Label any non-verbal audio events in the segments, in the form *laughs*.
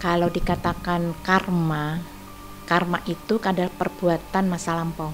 Kalau dikatakan karma, karma itu adalah perbuatan masa lampau.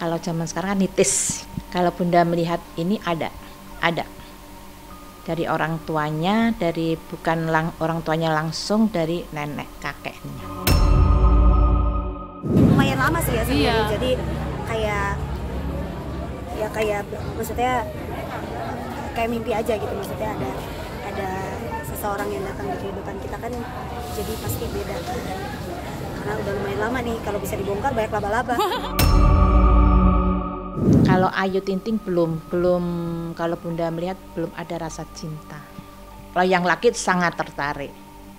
Kalau zaman sekarang kan nitis. Kalau Bunda melihat ini ada, ada dari orang tuanya, dari bukan lang, orang tuanya langsung dari nenek kakeknya. Lumayan lama sih ya sendiri. Iya. Jadi kayak ya kayak maksudnya kayak mimpi aja gitu maksudnya ada ada seseorang yang datang di kehidupan kita kan jadi pasti beda. Karena udah lumayan lama nih kalau bisa dibongkar banyak laba-laba. *laughs* Kalau Ayu Ting Ting belum, belum kalau Bunda melihat belum ada rasa cinta. Kalau yang laki sangat tertarik,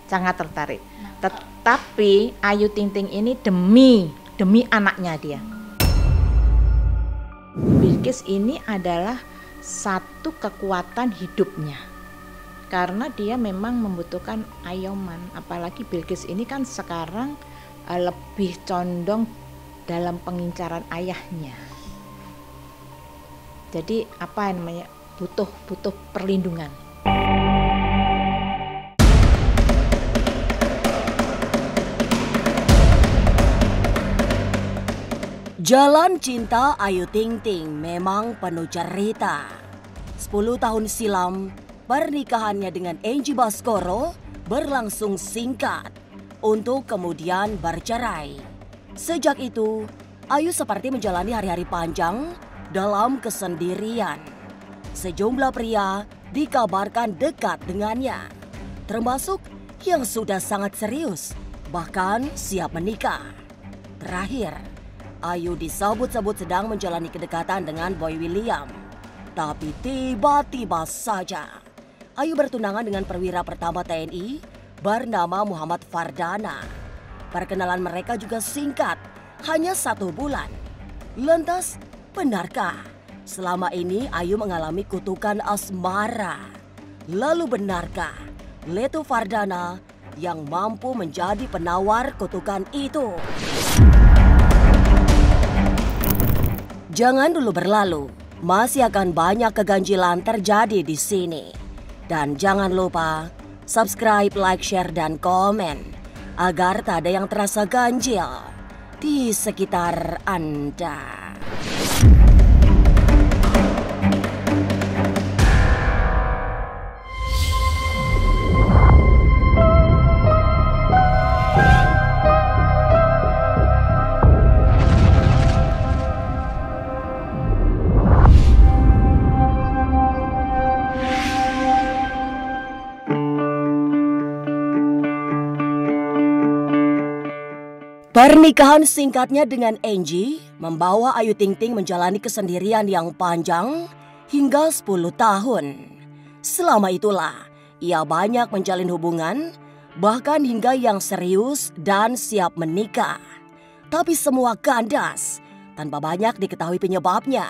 sangat tertarik. Tetapi Ayu Ting Ting ini demi demi anaknya dia. Bilkis ini adalah satu kekuatan hidupnya. Karena dia memang membutuhkan ayoman, apalagi Bilkis ini kan sekarang eh, lebih condong dalam pengincaran ayahnya. Jadi apa yang namanya butuh butuh perlindungan. Jalan cinta Ayu Ting Ting memang penuh cerita. 10 tahun silam, pernikahannya dengan Angie Baskoro berlangsung singkat untuk kemudian bercerai. Sejak itu, Ayu seperti menjalani hari-hari panjang dalam kesendirian. Sejumlah pria dikabarkan dekat dengannya, termasuk yang sudah sangat serius, bahkan siap menikah. Terakhir, Ayu disebut-sebut sedang menjalani kedekatan dengan Boy William. Tapi tiba-tiba saja, Ayu bertunangan dengan perwira pertama TNI bernama Muhammad Fardana. Perkenalan mereka juga singkat, hanya satu bulan. Lantas, benarkah selama ini Ayu mengalami kutukan asmara? Lalu benarkah Letu Fardana yang mampu menjadi penawar kutukan itu? Jangan dulu berlalu, masih akan banyak keganjilan terjadi di sini. Dan jangan lupa subscribe, like, share, dan komen agar tak ada yang terasa ganjil di sekitar Anda. Pernikahan singkatnya dengan Angie membawa Ayu Ting Ting menjalani kesendirian yang panjang hingga 10 tahun. Selama itulah, ia banyak menjalin hubungan, bahkan hingga yang serius dan siap menikah. Tapi semua kandas tanpa banyak diketahui penyebabnya.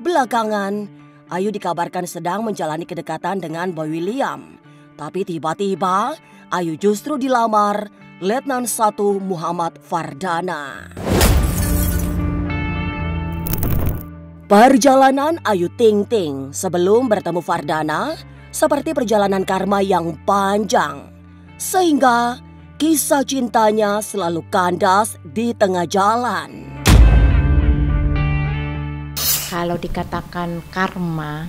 Belakangan, Ayu dikabarkan sedang menjalani kedekatan dengan Boy William. Tapi tiba-tiba, Ayu justru dilamar Letnan 1 Muhammad Fardana. Perjalanan Ayu Ting Ting sebelum bertemu Fardana seperti perjalanan karma yang panjang. Sehingga kisah cintanya selalu kandas di tengah jalan. kalau dikatakan karma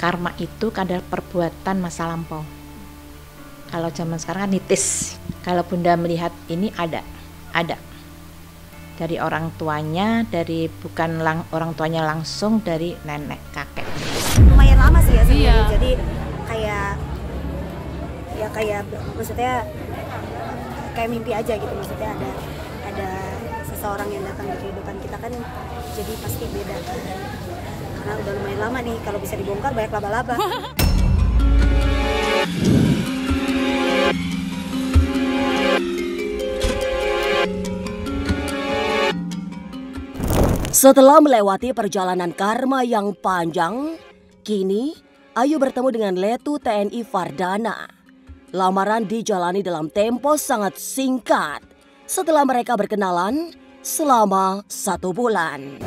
karma itu adalah perbuatan masa lampau kalau zaman sekarang kan nitis kalau bunda melihat ini ada ada dari orang tuanya dari bukan lang, orang tuanya langsung dari nenek kakek lumayan lama sih ya sendiri. Iya. Jadi kayak ya kayak maksudnya kayak mimpi aja gitu maksudnya ada ada seseorang yang datang di kehidupan kita kan jadi pasti beda kan. Karena udah lumayan lama nih kalau bisa dibongkar banyak laba-laba. *laughs* Setelah melewati perjalanan karma yang panjang, kini Ayu bertemu dengan Letu TNI Fardana. Lamaran dijalani dalam tempo sangat singkat setelah mereka berkenalan selama satu bulan.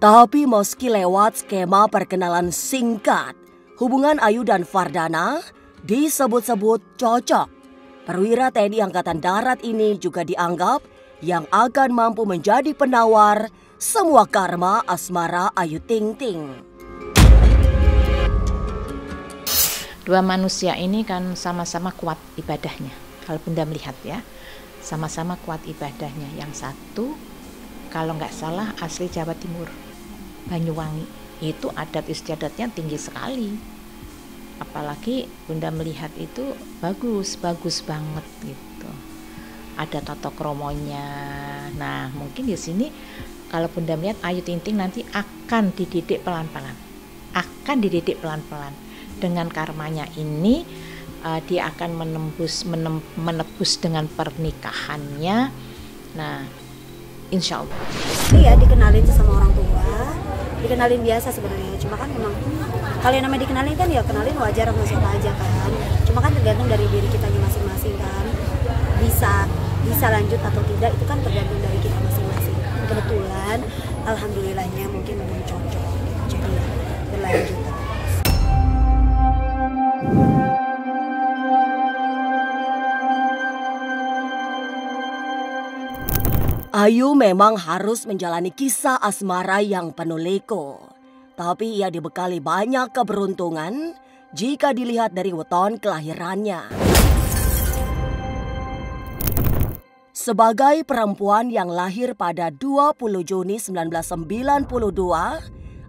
Tapi meski lewat skema perkenalan singkat, hubungan Ayu dan Fardana disebut-sebut cocok. Perwira TNI Angkatan Darat ini juga dianggap yang akan mampu menjadi penawar semua karma asmara Ayu Ting Ting. Dua manusia ini kan sama-sama kuat ibadahnya. Kalau Bunda melihat ya, sama-sama kuat ibadahnya. Yang satu, kalau nggak salah asli Jawa Timur, Banyuwangi. Itu adat istiadatnya tinggi sekali. Apalagi Bunda melihat itu bagus, bagus banget gitu. Ada tata kromonya. Nah, mungkin di sini kalau Bunda melihat Ayu Ting Ting nanti akan dididik pelan-pelan. Akan dididik pelan-pelan. Dengan karmanya ini uh, dia akan menembus menem, menebus dengan pernikahannya. Nah, insya Allah. Iya dikenalin sama orang tua, dikenalin biasa sebenarnya. Cuma kan memang kalau yang namanya dikenalin kan ya kenalin wajar sama siapa aja kan. Cuma kan tergantung dari diri kita masing-masing kan. Bisa bisa lanjut atau tidak itu kan tergantung dari kita masing-masing. Kebetulan alhamdulillahnya mungkin memang cocok. Jadi berlanjut. Ayu memang harus menjalani kisah asmara yang penuh leko. Tapi ia dibekali banyak keberuntungan jika dilihat dari weton kelahirannya. Sebagai perempuan yang lahir pada 20 Juni 1992,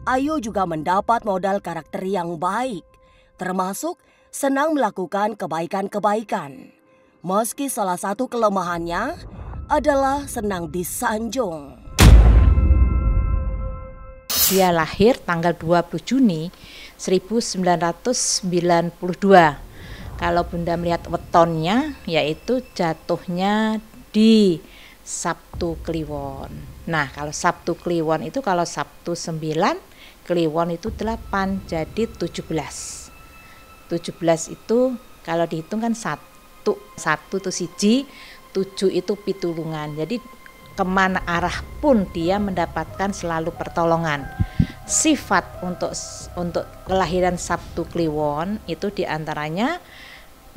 Ayu juga mendapat modal karakter yang baik, termasuk senang melakukan kebaikan-kebaikan. Meski salah satu kelemahannya adalah senang disanjung. Dia lahir tanggal 20 Juni 1992. Kalau Bunda melihat wetonnya yaitu jatuhnya di Sabtu Kliwon. Nah, kalau Sabtu Kliwon itu kalau Sabtu 9, Kliwon itu 8, jadi 17. 17 itu kalau dihitung kan satu, satu tuh siji, tujuh itu pitulungan. Jadi ke mana arah pun dia mendapatkan selalu pertolongan. Sifat untuk untuk kelahiran Sabtu Kliwon itu di antaranya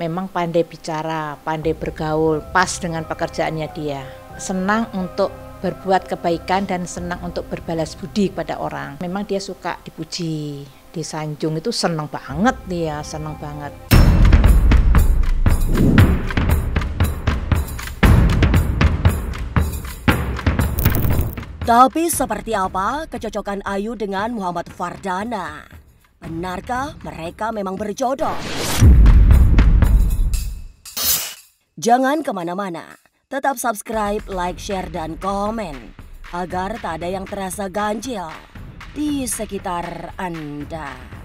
memang pandai bicara, pandai bergaul, pas dengan pekerjaannya dia. Senang untuk berbuat kebaikan dan senang untuk berbalas budi kepada orang. Memang dia suka dipuji, disanjung itu senang banget dia, senang banget. Tapi seperti apa kecocokan Ayu dengan Muhammad Fardana? Benarkah mereka memang berjodoh? Jangan ke mana-mana, tetap subscribe, like, share, dan komen agar tak ada yang terasa ganjil di sekitar Anda.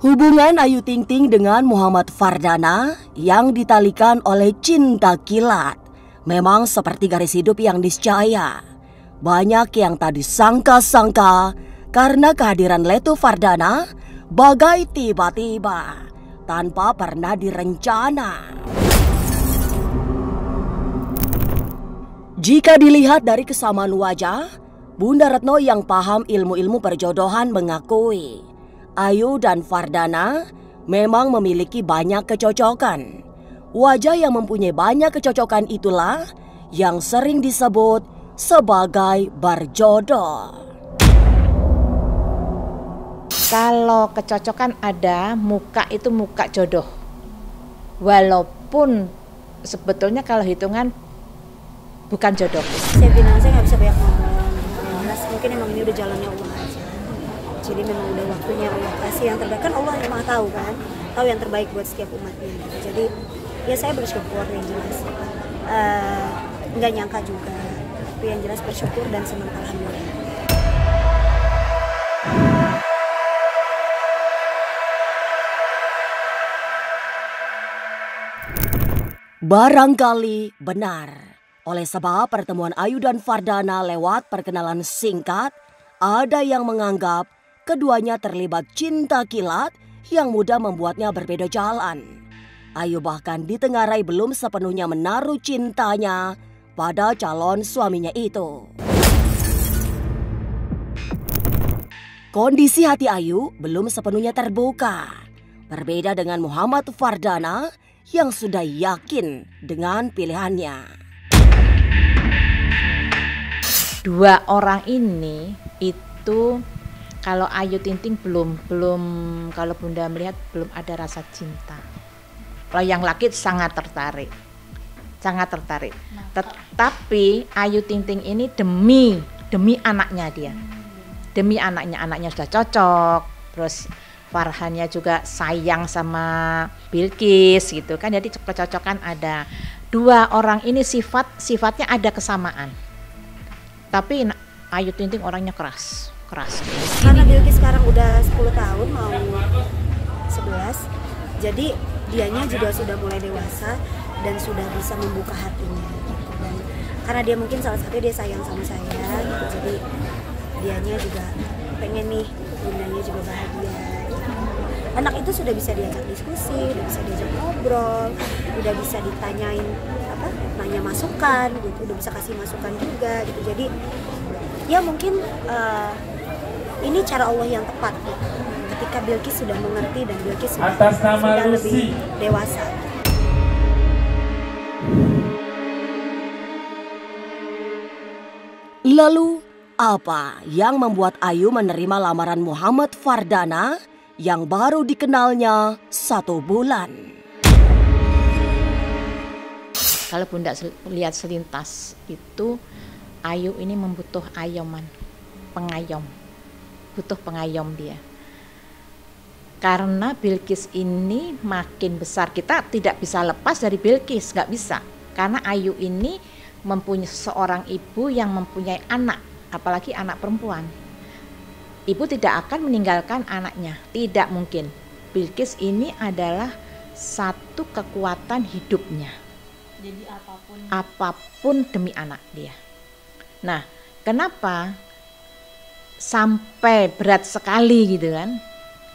Hubungan Ayu Ting Ting dengan Muhammad Fardana yang ditalikan oleh cinta kilat memang seperti garis hidup yang niscaya. Banyak yang tadi sangka-sangka karena kehadiran Letu Fardana bagai tiba-tiba tanpa pernah direncana. Jika dilihat dari kesamaan wajah, Bunda Retno yang paham ilmu-ilmu perjodohan mengakui Ayu dan Fardana memang memiliki banyak kecocokan. Wajah yang mempunyai banyak kecocokan itulah yang sering disebut sebagai berjodoh. Kalau kecocokan ada, muka itu muka jodoh. Walaupun sebetulnya kalau hitungan bukan jodoh. Saya bilang saya nggak bisa banyak ngomong. Mungkin emang ini udah jalannya Allah jadi memang udah waktunya Allah kasih yang terbaik. Kan Allah yang maha tahu kan? Tahu yang terbaik buat setiap umatnya. Jadi ya saya bersyukur yang jelas. Uh, nggak nyangka juga. Tapi yang jelas bersyukur dan senang alhamdulillah. Barangkali benar. Oleh sebab pertemuan Ayu dan Fardana lewat perkenalan singkat, ada yang menganggap keduanya terlibat cinta kilat yang mudah membuatnya berbeda jalan. Ayu bahkan ditengarai belum sepenuhnya menaruh cintanya pada calon suaminya itu. Kondisi hati Ayu belum sepenuhnya terbuka. Berbeda dengan Muhammad Fardana yang sudah yakin dengan pilihannya. Dua orang ini itu kalau Ayu Tinting belum belum kalau Bunda melihat belum ada rasa cinta. Kalau yang laki sangat tertarik. Sangat tertarik. Tetapi Ayu Tinting ini demi demi anaknya dia. Demi anaknya, anaknya sudah cocok. Terus Farhannya juga sayang sama Bilkis gitu kan. Jadi kecocokan ada. Dua orang ini sifat sifatnya ada kesamaan. Tapi Ayu Tinting orangnya keras keras. Karena Bilki sekarang udah 10 tahun mau 11 jadi dianya juga sudah mulai dewasa dan sudah bisa membuka hatinya gitu. dan karena dia mungkin salah satu dia sayang sama saya gitu. Jadi dianya juga pengen nih bundanya juga bahagia. Gitu. anak itu sudah bisa diajak diskusi udah bisa diajak ngobrol udah bisa ditanyain apa nanya masukan gitu. Udah bisa kasih masukan juga gitu. Jadi ya mungkin uh, ini cara Allah yang tepat gitu. ketika Bilqis sudah mengerti dan Bilqis sudah, Atas nama sudah lebih dewasa Lalu apa yang membuat Ayu menerima lamaran Muhammad Fardana yang baru dikenalnya satu bulan? Kalau Bunda lihat selintas itu Ayu ini membutuh ayoman, pengayom butuh pengayom dia. Karena Bilkis ini makin besar, kita tidak bisa lepas dari Bilkis, nggak bisa. Karena Ayu ini mempunyai seorang ibu yang mempunyai anak, apalagi anak perempuan. Ibu tidak akan meninggalkan anaknya, tidak mungkin. Bilkis ini adalah satu kekuatan hidupnya. Jadi apa pun apa pun demi anak dia. Nah, kenapa sampai berat sekali gitu kan.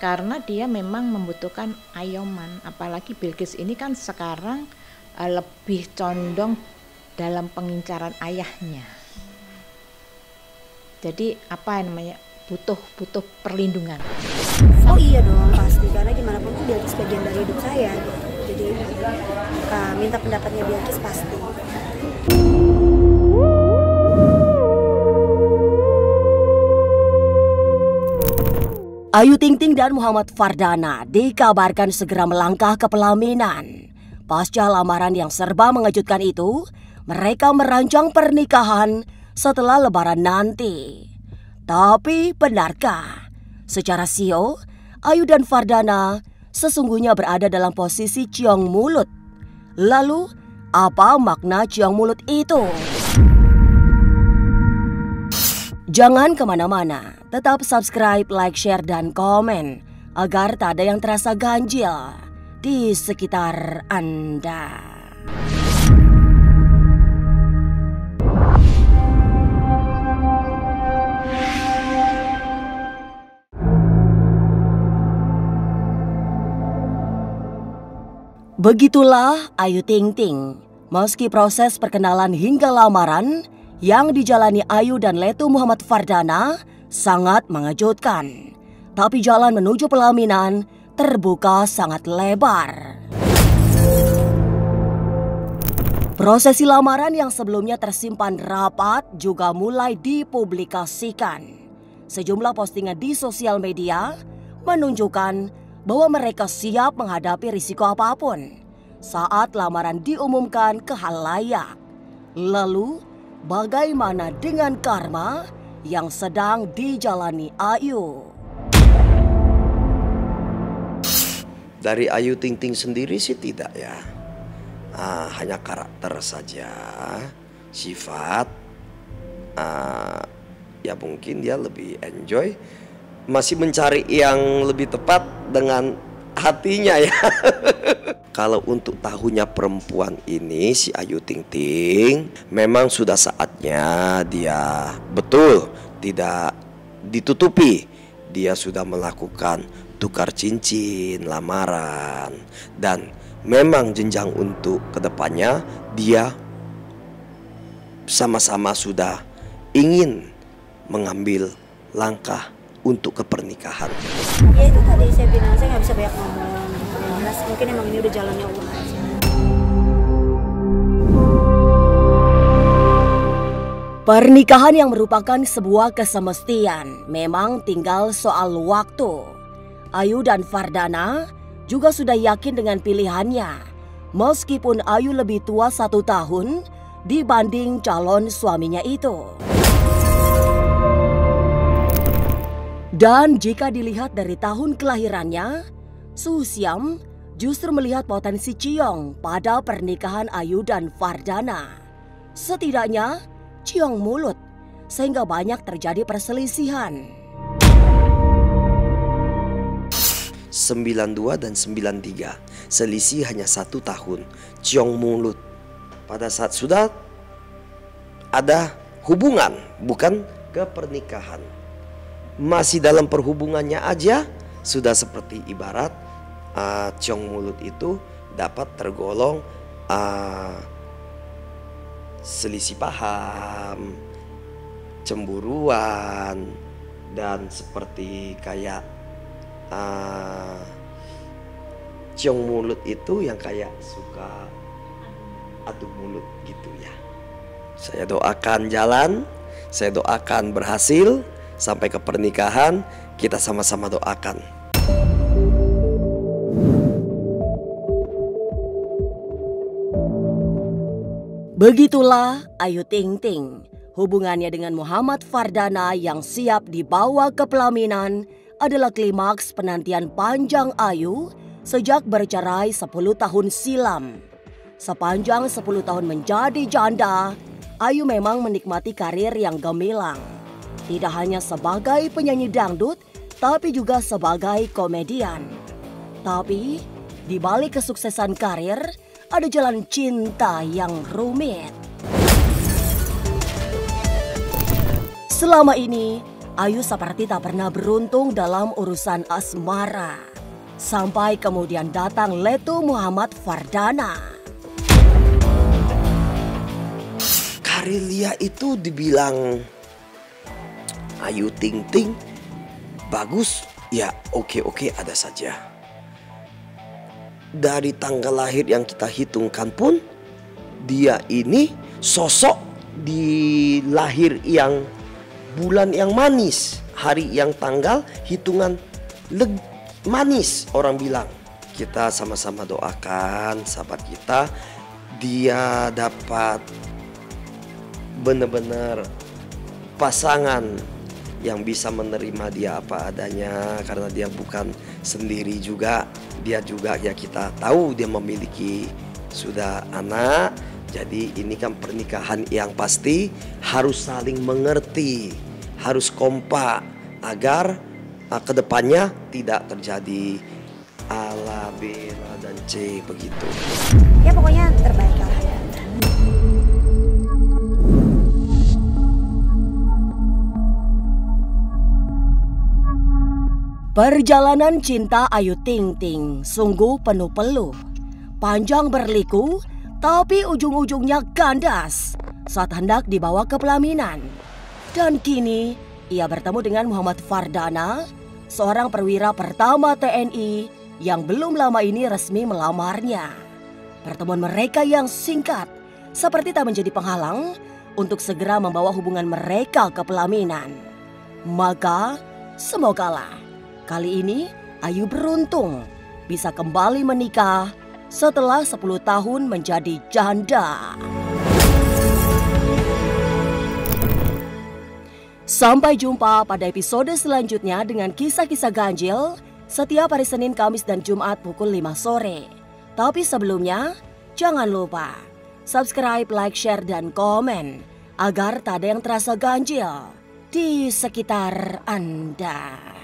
Karena dia memang membutuhkan ayoman apalagi Bilqis ini kan sekarang uh, lebih condong dalam pengincaran ayahnya. Jadi apa namanya butuh butuh perlindungan. Oh iya dong pasti. Karena gimana pun Bilqis bagian dari hidup saya. Jadi uh, minta pendapatnya Bilqis pasti Ayu Ting Ting dan Muhammad Fardana dikabarkan segera melangkah ke pelaminan. Pasca lamaran yang serba mengejutkan itu, mereka merancang pernikahan setelah lebaran nanti. Tapi benarkah? Secara sio, Ayu dan Fardana sesungguhnya berada dalam posisi ciong mulut. Lalu, apa makna ciong mulut itu? Jangan ke mana-mana, tetap subscribe, like, share, dan komen agar tak ada yang terasa ganjil di sekitar Anda. Begitulah Ayu Ting Ting. Meski proses perkenalan hingga lamaran yang dijalani Ayu dan Letu Muhammad Fardana sangat mengejutkan. Tapi jalan menuju pelaminan terbuka sangat lebar. Prosesi lamaran yang sebelumnya tersimpan rapat juga mulai dipublikasikan. Sejumlah postingan di sosial media menunjukkan bahwa mereka siap menghadapi risiko apa pun saat lamaran diumumkan ke halayak. Lalu, Bagaimana dengan karma yang sedang dijalani Ayu? Dari Ayu Ting Ting sendiri sih tidak ya. Ah, hanya karakter saja, sifat. Ah, ya mungkin dia lebih enjoy, masih mencari yang lebih tepat dengan hatinya ya. *laughs* Kalau untuk tahunya perempuan ini si Ayu Ting Ting memang sudah saatnya dia betul tidak ditutupi dia sudah melakukan tukar cincin, lamaran, dan memang jenjang untuk ke depannya dia sama-sama sudah ingin mengambil langkah untuk kepernikahan. ya itu tadi saya bilang saya nggak bisa banyak ngomong jelas mungkin emang ini udah jalannya Allah aja Pernikahan yang merupakan sebuah kesemestian memang tinggal soal waktu. Ayu dan Fardana juga sudah yakin dengan pilihannya. Meskipun Ayu lebih tua satu tahun dibanding calon suaminya itu. Dan jika dilihat dari tahun kelahirannya, Su Siam justru melihat potensi Ciong pada pernikahan Ayu dan Fardana. Setidaknya, Ciong mulut, sehingga banyak terjadi perselisihan. 92 dan 93 selisih hanya satu tahun ciong mulut pada saat sudah ada hubungan bukan kepernikahan masih dalam perhubungannya aja sudah seperti ibarat uh, ciong mulut itu dapat tergolong uh, selisih paham cemburuan dan seperti kayak uh, ciong mulut itu yang kayak suka adu mulut gitu ya. Saya doakan jalan, saya doakan berhasil sampai ke pernikahan, kita sama-sama doakan. Begitulah Ayu Ting Ting. Hubungannya dengan Muhammad Fardana yang siap dibawa ke pelaminan adalah klimaks penantian panjang Ayu sejak bercerai 10 tahun silam. Sepanjang 10 tahun menjadi janda, Ayu memang menikmati karir yang gemilang. Tidak hanya sebagai penyanyi dangdut, tapi juga sebagai komedian. Tapi, di balik kesuksesan karir, ada jalan cinta yang rumit. Selama ini, Ayu seperti tak pernah beruntung dalam urusan asmara. Sampai kemudian datang Leto Muhammad Fardana. Karir itu dibilang Ayu Ting Ting bagus, ya oke-oke ada saja. Dari tanggal lahir yang kita hitungkan pun dia ini sosok di lahir yang bulan yang manis, hari yang tanggal hitungan leg manis orang bilang. Kita sama-sama doakan sahabat kita dia dapat benar-benar pasangan yang bisa menerima dia apa adanya karena dia bukan sendiri juga dia juga ya kita tahu dia memiliki sudah anak jadi ini kan pernikahan yang pasti harus saling mengerti harus kompak agar uh, ke depannya tidak terjadi ala B dan C begitu. ya pokoknya terbaik Perjalanan cinta Ayu Ting Ting sungguh penuh peluh. Panjang berliku, tapi ujung-ujungnya kandas saat hendak dibawa ke pelaminan. Dan kini ia bertemu dengan Muhammad Fardana, seorang perwira pertama TNI yang belum lama ini resmi melamarnya. Pertemuan mereka yang singkat seperti tak menjadi penghalang untuk segera membawa hubungan mereka ke pelaminan. Maka, semogalah kali ini Ayu beruntung bisa kembali menikah setelah 10 tahun menjadi janda. Sampai jumpa pada episode selanjutnya dengan kisah-kisah ganjil setiap hari Senin, Kamis, dan Jumat pukul 5 sore. Tapi sebelumnya, jangan lupa subscribe, like, share, dan komen agar tak ada yang terasa ganjil di sekitar Anda.